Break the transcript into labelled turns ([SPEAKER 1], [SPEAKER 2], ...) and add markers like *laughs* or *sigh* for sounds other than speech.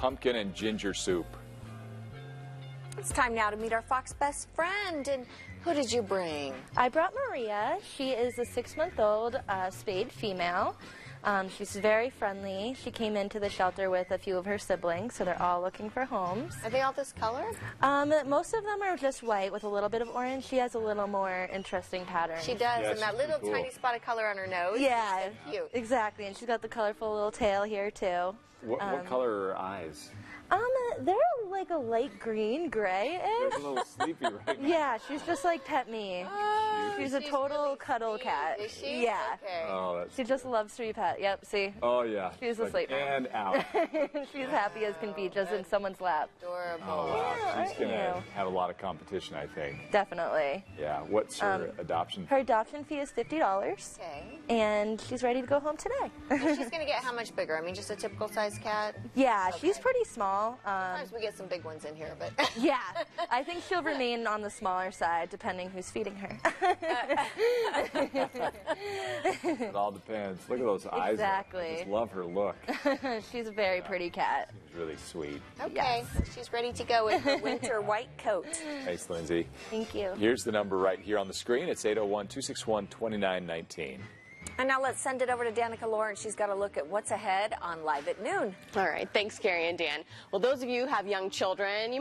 [SPEAKER 1] pumpkin and ginger soup.
[SPEAKER 2] It's time now to meet our fox best friend. And who did you bring?
[SPEAKER 3] I brought Maria. She is a six month old uh, spayed female. Um, she's very friendly. She came into the shelter with a few of her siblings, so they're all looking for homes.
[SPEAKER 2] Are they all this color?
[SPEAKER 3] Um, most of them are just white with a little bit of orange. She has a little more interesting pattern.
[SPEAKER 2] She does,
[SPEAKER 1] Yeah,
[SPEAKER 2] and that little
[SPEAKER 1] cool.
[SPEAKER 2] tiny spot of color on her nose.
[SPEAKER 3] Yeah,
[SPEAKER 2] So cute.
[SPEAKER 3] exactly. And she's got the colorful little tail here too.
[SPEAKER 1] What, what color are her eyes?
[SPEAKER 3] Um, they're like a light green,
[SPEAKER 1] They're a little sleepy right now. *laughs*
[SPEAKER 3] Yeah, she's just like pet me.
[SPEAKER 2] Oh,
[SPEAKER 3] She's a total
[SPEAKER 2] really
[SPEAKER 3] cuddle
[SPEAKER 2] sweet.
[SPEAKER 3] cat.
[SPEAKER 2] Is she?
[SPEAKER 3] Yeah.
[SPEAKER 2] Okay.
[SPEAKER 1] Oh, that's.
[SPEAKER 3] She just loves to be pet. Yep, see?
[SPEAKER 1] Oh yeah.
[SPEAKER 3] She's
[SPEAKER 1] Like,
[SPEAKER 3] asleep.
[SPEAKER 1] And out. *laughs*
[SPEAKER 3] she's happy as can be just in someone's lap.
[SPEAKER 2] Adorable.
[SPEAKER 1] Oh wow.
[SPEAKER 3] Yeah,
[SPEAKER 1] She's gonna
[SPEAKER 3] you?
[SPEAKER 1] have a lot of competition, I think.
[SPEAKER 3] Definitely.
[SPEAKER 1] Yeah. What's her adoption?
[SPEAKER 3] Her adoption fee is $50,
[SPEAKER 2] Okay.
[SPEAKER 3] and she's ready to go home today.
[SPEAKER 2] And she's *laughs* gonna get how much bigger? I mean, just a typical size cat.
[SPEAKER 3] yeah, she's pretty small. Um,
[SPEAKER 2] Sometimes we get some big ones in here, but *laughs*
[SPEAKER 3] yeah, I think she'll remain on the smaller side depending who's feeding her.
[SPEAKER 1] It all depends. Look at those eyes. I
[SPEAKER 3] Exactly.
[SPEAKER 1] just love her look. *laughs*
[SPEAKER 3] she's a very pretty cat.
[SPEAKER 1] She's really sweet.
[SPEAKER 2] okay. She's ready to go in her winter white coat.
[SPEAKER 1] Thanks, Lindsay.
[SPEAKER 3] Thank you.
[SPEAKER 1] Here's the number right here on the screen. It's 801 261 2919.
[SPEAKER 2] And now let's send it over to Danica Lawrence. She's got to look at what's ahead on Live at Noon.
[SPEAKER 4] All right. Thanks, Carrie and Dan. Well, those of you who have young children, you